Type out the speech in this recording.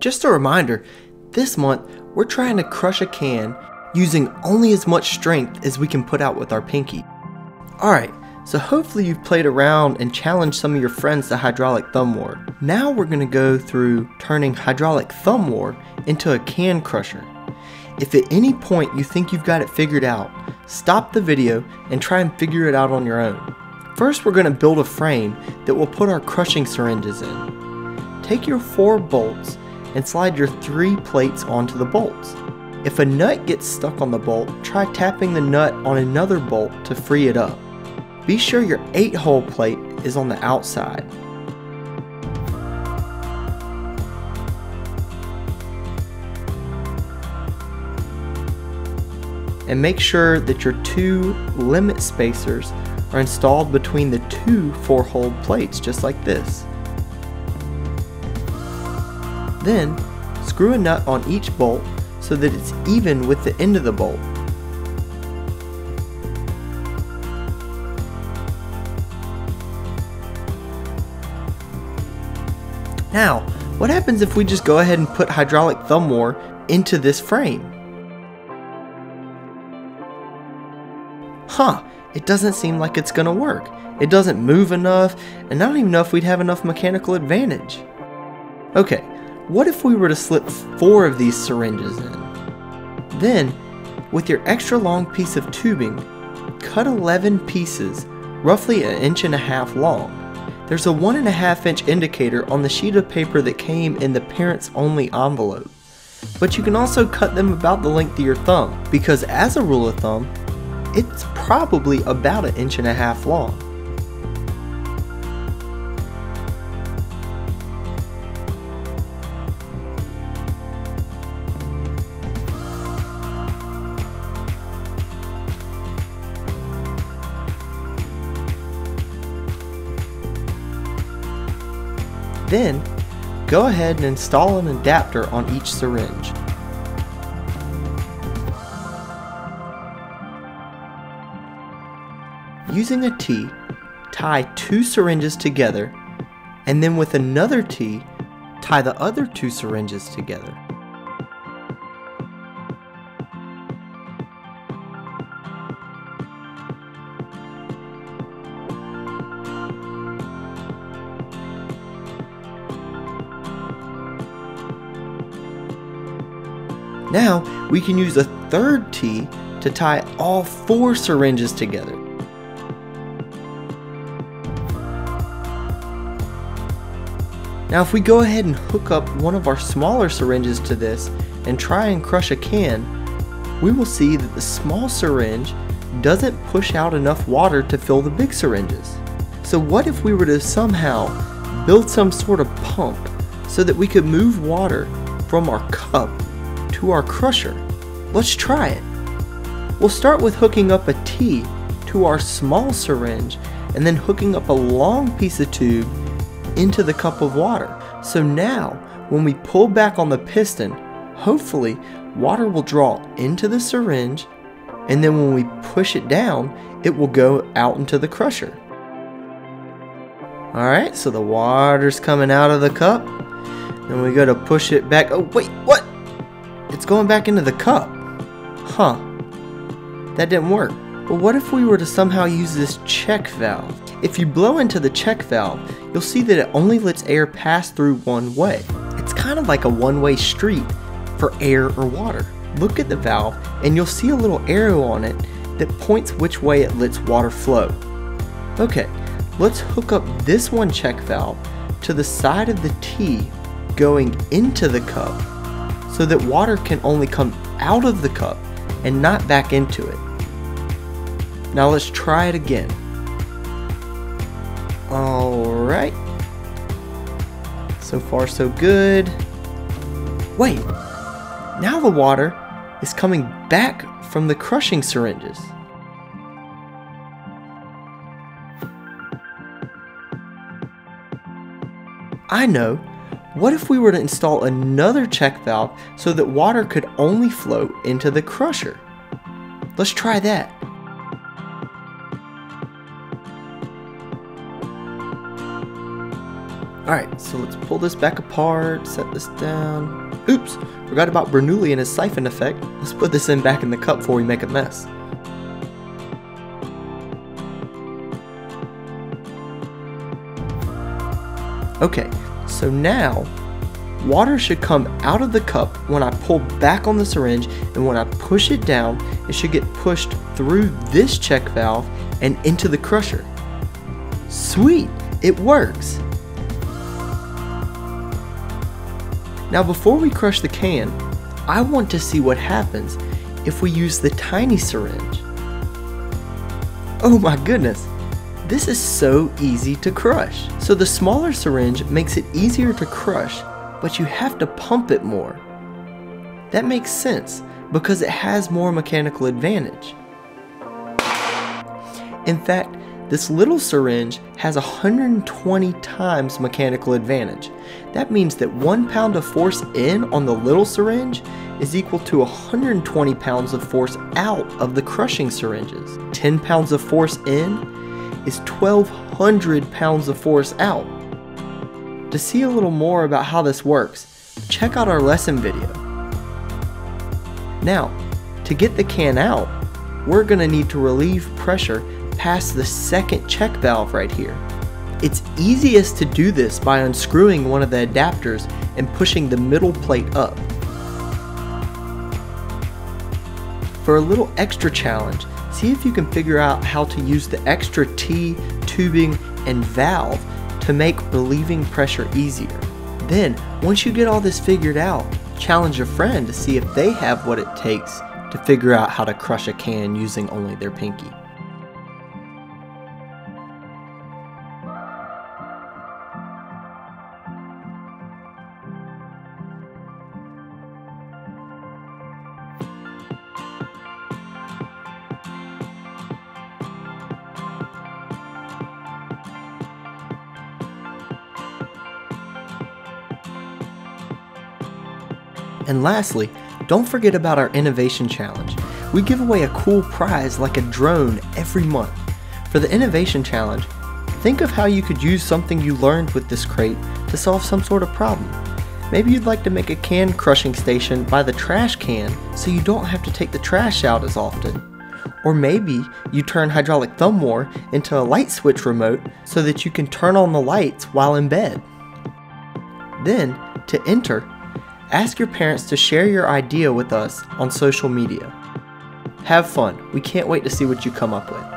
Just a reminder, this month we're trying to crush a can using only as much strength as we can put out with our pinky. Alright, so hopefully you've played around and challenged some of your friends to hydraulic thumb war. Now we're going to go through turning hydraulic thumb war into a can crusher. If at any point you think you've got it figured out, stop the video and try and figure it out on your own. First we're going to build a frame that we'll put our crushing syringes in. Take your four bolts and slide your three plates onto the bolts. If a nut gets stuck on the bolt, try tapping the nut on another bolt to free it up. Be sure your 8 hole plate is on the outside. And make sure that your two limit spacers are installed between the two 4 hole plates just like this. Then, screw a nut on each bolt so that it's even with the end of the bolt. Now, what happens if we just go ahead and put hydraulic thumb war into this frame? Huh, it doesn't seem like it's gonna work. It doesn't move enough, and I don't even know if we'd have enough mechanical advantage. Okay, what if we were to slip four of these syringes in? Then, with your extra long piece of tubing, cut 11 pieces, roughly an inch and a half long. There's a one and a half inch indicator on the sheet of paper that came in the parents only envelope. But you can also cut them about the length of your thumb, because as a rule of thumb, it's probably about an inch and a half long. Then, go ahead and install an adapter on each syringe. Using a T, tie two syringes together, and then with another T, tie the other two syringes together. Now we can use a third T to tie all four syringes together. Now if we go ahead and hook up one of our smaller syringes to this and try and crush a can, we will see that the small syringe doesn't push out enough water to fill the big syringes. So what if we were to somehow build some sort of pump so that we could move water from our cup to our crusher. Let's try it. We'll start with hooking up a T to our small syringe and then hooking up a long piece of tube into the cup of water. So now, when we pull back on the piston, hopefully water will draw into the syringe and then when we push it down, it will go out into the crusher. Alright, so the water's coming out of the cup. Then we go to push it back. Oh, wait, what? It's going back into the cup. Huh. That didn't work. But what if we were to somehow use this check valve? If you blow into the check valve, you'll see that it only lets air pass through one way. It's kind of like a one-way street for air or water. Look at the valve and you'll see a little arrow on it that points which way it lets water flow. Okay, let's hook up this one check valve to the side of the T going into the cup so that water can only come out of the cup and not back into it. Now let's try it again. Alright. So far so good. Wait, now the water is coming back from the crushing syringes. I know what if we were to install another check valve so that water could only flow into the crusher? Let's try that. Alright, so let's pull this back apart, set this down. Oops, forgot about Bernoulli and his siphon effect. Let's put this in back in the cup before we make a mess. Okay, so now water should come out of the cup when I pull back on the syringe and when I push it down, it should get pushed through this check valve and into the crusher. Sweet, it works. Now before we crush the can, I want to see what happens if we use the tiny syringe. Oh my goodness, this is so easy to crush. So the smaller syringe makes it easier to crush, but you have to pump it more. That makes sense because it has more mechanical advantage. In fact, this little syringe has 120 times mechanical advantage. That means that 1 pound of force in on the little syringe is equal to 120 pounds of force out of the crushing syringes. 10 pounds of force in is 1,200 pounds of force out. To see a little more about how this works, check out our lesson video. Now, to get the can out, we're going to need to relieve pressure past the second check valve right here. It's easiest to do this by unscrewing one of the adapters and pushing the middle plate up. For a little extra challenge, see if you can figure out how to use the extra T, tubing, and valve to make relieving pressure easier. Then, once you get all this figured out, challenge a friend to see if they have what it takes to figure out how to crush a can using only their pinky. And lastly, don't forget about our Innovation Challenge. We give away a cool prize like a drone every month. For the Innovation Challenge, think of how you could use something you learned with this crate to solve some sort of problem. Maybe you'd like to make a can crushing station by the trash can so you don't have to take the trash out as often. Or maybe you turn hydraulic thumb war into a light switch remote so that you can turn on the lights while in bed. Then, to enter, ask your parents to share your idea with us on social media. Have fun. We can't wait to see what you come up with.